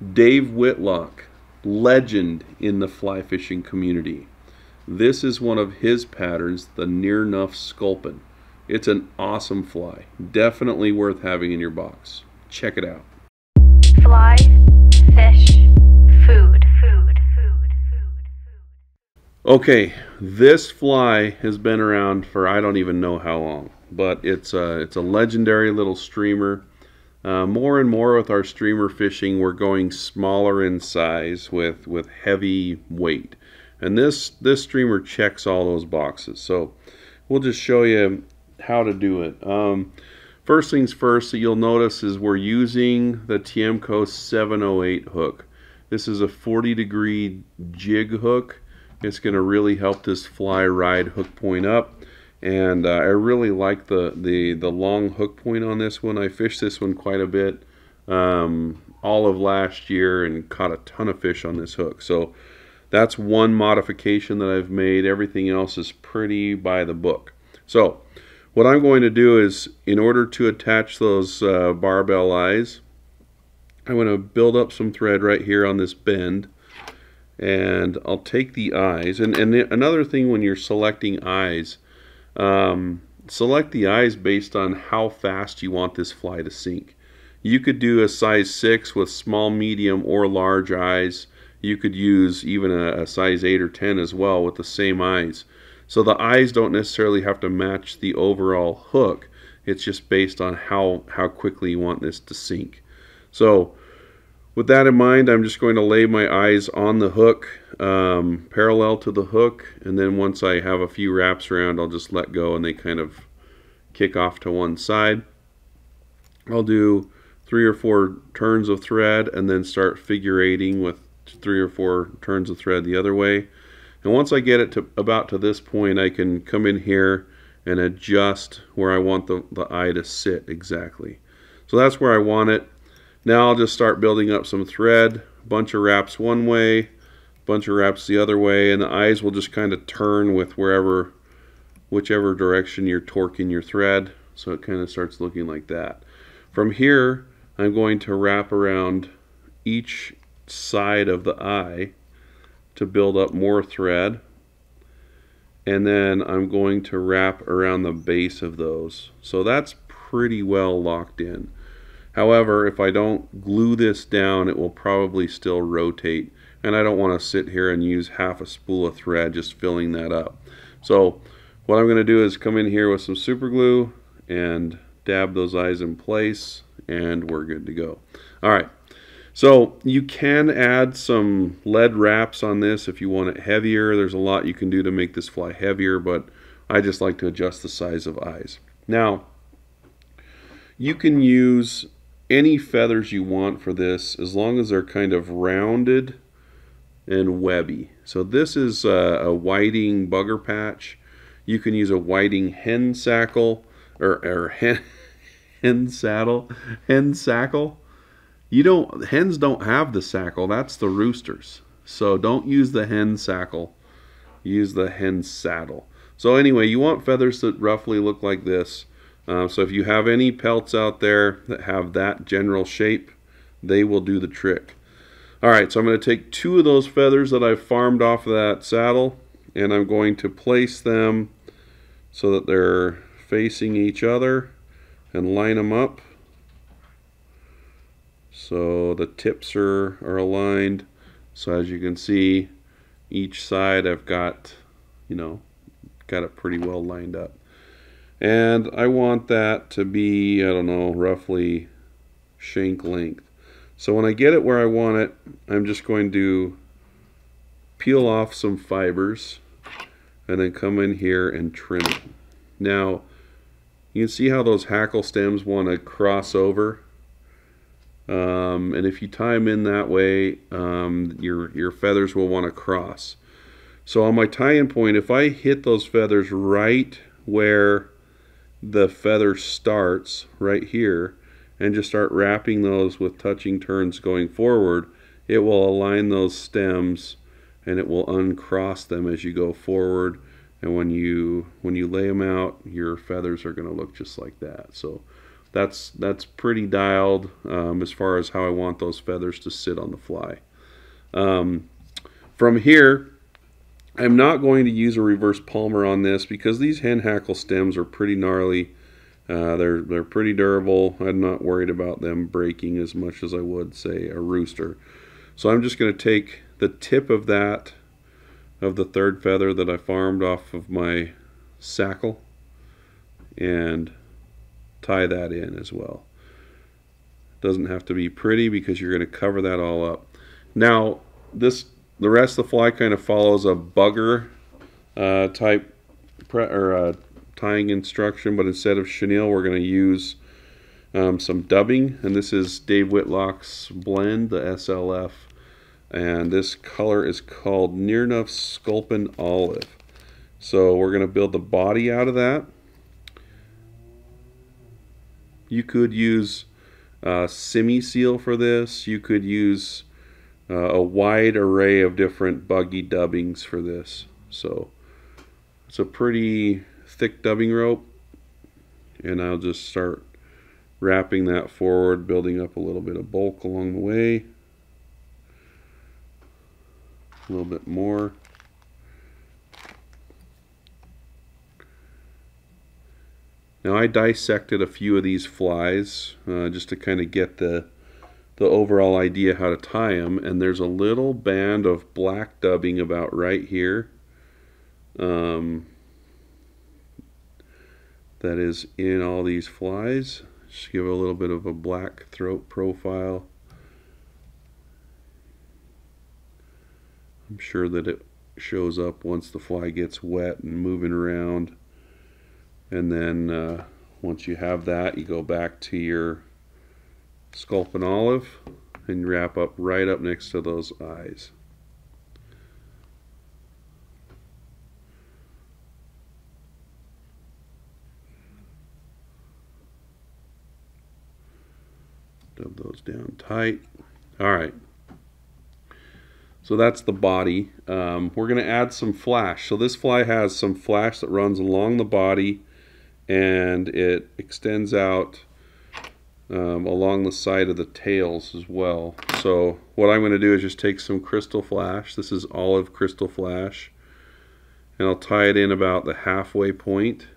Dave Whitlock, legend in the fly fishing community. This is one of his patterns, the Near Nuff Sculpin. It's an awesome fly. Definitely worth having in your box. Check it out. Fly, fish, food, food, food, food. Okay, this fly has been around for I don't even know how long, but it's a, it's a legendary little streamer. Uh, more and more with our streamer fishing, we're going smaller in size with, with heavy weight. And this, this streamer checks all those boxes. So we'll just show you how to do it. Um, first things first that you'll notice is we're using the Tiemco 708 hook. This is a 40 degree jig hook. It's going to really help this fly ride hook point up. And uh, I really like the, the, the long hook point on this one. I fished this one quite a bit um, all of last year and caught a ton of fish on this hook. So that's one modification that I've made. Everything else is pretty by the book. So what I'm going to do is, in order to attach those uh, barbell eyes, I'm going to build up some thread right here on this bend and I'll take the eyes and, and another thing when you're selecting eyes um, select the eyes based on how fast you want this fly to sink. You could do a size 6 with small medium or large eyes. You could use even a, a size 8 or 10 as well with the same eyes. So the eyes don't necessarily have to match the overall hook. It's just based on how how quickly you want this to sink. So with that in mind, I'm just going to lay my eyes on the hook, um, parallel to the hook, and then once I have a few wraps around, I'll just let go and they kind of kick off to one side. I'll do three or four turns of thread and then start figure eighting with three or four turns of thread the other way. And once I get it to about to this point, I can come in here and adjust where I want the, the eye to sit exactly. So that's where I want it. Now I'll just start building up some thread, bunch of wraps one way, bunch of wraps the other way, and the eyes will just kind of turn with wherever, whichever direction you're torquing your thread. So it kind of starts looking like that. From here, I'm going to wrap around each side of the eye to build up more thread. And then I'm going to wrap around the base of those. So that's pretty well locked in. However, if I don't glue this down, it will probably still rotate. And I don't want to sit here and use half a spool of thread just filling that up. So what I'm going to do is come in here with some super glue and dab those eyes in place and we're good to go. All right. So you can add some lead wraps on this if you want it heavier. There's a lot you can do to make this fly heavier, but I just like to adjust the size of eyes. Now, you can use any feathers you want for this as long as they're kind of rounded and webby. So this is a, a whiting bugger patch. You can use a whiting hen sackle or, or hen, hen saddle, hen sackle. You don't hens don't have the sackle. That's the roosters. So don't use the hen sackle. Use the hen saddle. So anyway, you want feathers that roughly look like this. Uh, so if you have any pelts out there that have that general shape, they will do the trick. All right, so I'm going to take two of those feathers that I've farmed off of that saddle, and I'm going to place them so that they're facing each other and line them up. So the tips are, are aligned. So as you can see, each side I've got, you know, got it pretty well lined up and I want that to be I don't know roughly shank length. So when I get it where I want it I'm just going to peel off some fibers and then come in here and trim it. Now you can see how those hackle stems want to cross over? Um, and if you tie them in that way um, your your feathers will want to cross. So on my tie-in point if I hit those feathers right where the feather starts right here and just start wrapping those with touching turns going forward, it will align those stems and it will uncross them as you go forward. And when you when you lay them out, your feathers are going to look just like that. So that's that's pretty dialed um, as far as how I want those feathers to sit on the fly. Um, from here, I'm not going to use a reverse palmer on this because these hen hackle stems are pretty gnarly. Uh, they're they're pretty durable. I'm not worried about them breaking as much as I would say a rooster. So I'm just going to take the tip of that of the third feather that I farmed off of my sackle and tie that in as well. Doesn't have to be pretty because you're going to cover that all up. Now this the rest of the fly kind of follows a bugger uh, type or uh, tying instruction, but instead of chenille, we're going to use um, some dubbing, and this is Dave Whitlock's blend, the SLF, and this color is called Near Enough Sculpin Olive. So we're going to build the body out of that. You could use uh, semi seal for this. You could use uh, a wide array of different buggy dubbings for this. So it's a pretty thick dubbing rope and I'll just start wrapping that forward, building up a little bit of bulk along the way. A little bit more. Now I dissected a few of these flies uh, just to kind of get the the overall idea how to tie them and there's a little band of black dubbing about right here um, that is in all these flies. Just give a little bit of a black throat profile. I'm sure that it shows up once the fly gets wet and moving around. And then uh, once you have that you go back to your Sculpin Olive and wrap up right up next to those eyes. Dub those down tight. All right. So that's the body. Um, we're going to add some flash. So this fly has some flash that runs along the body and it extends out um, along the side of the tails as well. So what I'm going to do is just take some crystal flash. This is olive crystal flash. And I'll tie it in about the halfway point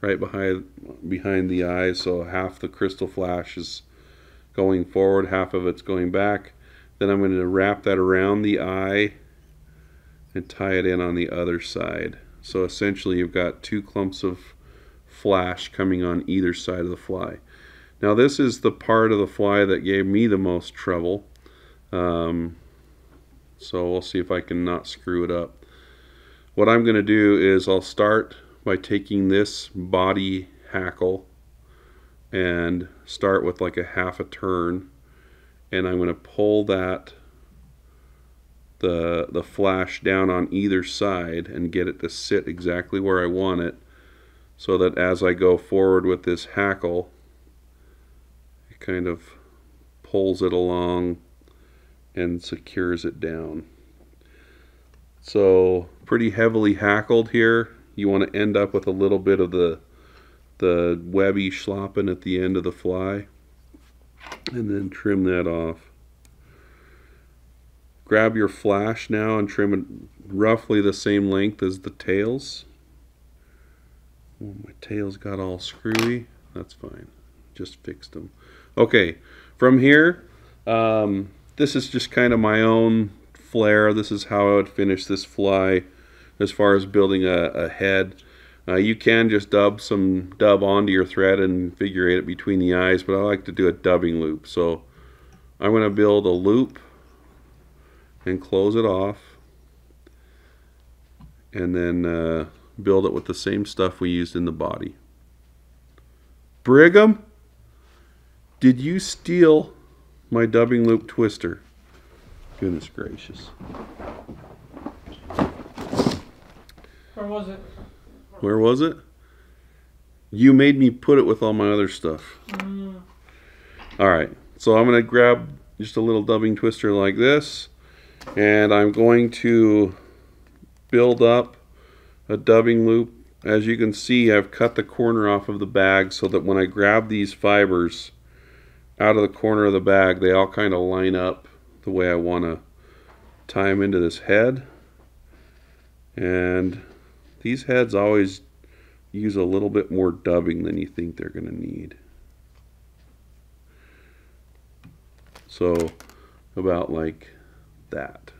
right behind behind the eye so half the crystal flash is going forward half of it's going back then I'm going to wrap that around the eye and tie it in on the other side so essentially you've got two clumps of flash coming on either side of the fly now this is the part of the fly that gave me the most trouble. Um, so we'll see if I can not screw it up. What I'm going to do is I'll start by taking this body hackle and start with like a half a turn and I'm going to pull that the the flash down on either side and get it to sit exactly where I want it so that as I go forward with this hackle kind of pulls it along and secures it down. So pretty heavily hackled here. You want to end up with a little bit of the the webby schlappen at the end of the fly and then trim that off. Grab your flash now and trim it roughly the same length as the tails. Oh, my tails got all screwy. That's fine. Just fixed them. Okay, from here, um, this is just kind of my own flair. This is how I would finish this fly as far as building a, a head. Uh, you can just dub some dub onto your thread and figure eight it between the eyes, but I like to do a dubbing loop. So I'm going to build a loop and close it off and then uh, build it with the same stuff we used in the body. Brigham? Did you steal my dubbing loop twister? Goodness gracious. Where was it? Where was it? You made me put it with all my other stuff. Mm. All right, so I'm going to grab just a little dubbing twister like this, and I'm going to build up a dubbing loop as you can see, I've cut the corner off of the bag so that when I grab these fibers out of the corner of the bag, they all kind of line up the way I want to tie them into this head. And these heads always use a little bit more dubbing than you think they're going to need. So about like that.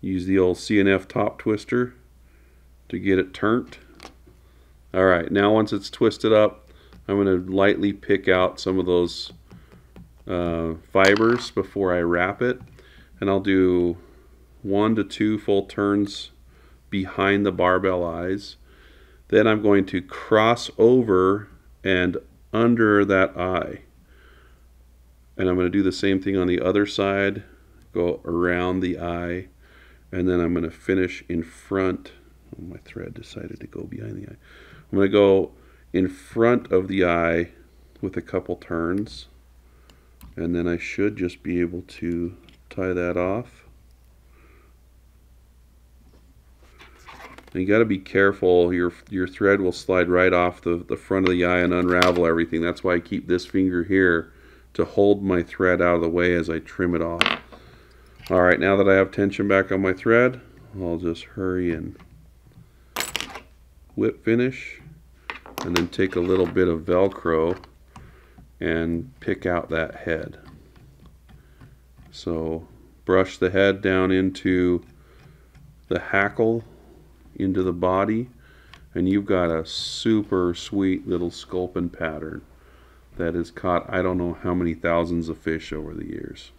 Use the old CNF top twister to get it turned. All right, now once it's twisted up, I'm going to lightly pick out some of those uh, fibers before I wrap it. And I'll do one to two full turns behind the barbell eyes. Then I'm going to cross over and under that eye. And I'm going to do the same thing on the other side, go around the eye, and then I'm going to finish in front. Oh, my thread decided to go behind the eye. I'm going to go in front of the eye with a couple turns, and then I should just be able to tie that off. you got to be careful. Your your thread will slide right off the, the front of the eye and unravel everything. That's why I keep this finger here to hold my thread out of the way as I trim it off. All right, now that I have tension back on my thread, I'll just hurry and whip finish and then take a little bit of Velcro and pick out that head. So brush the head down into the hackle into the body and you've got a super sweet little sculpin pattern that has caught I don't know how many thousands of fish over the years.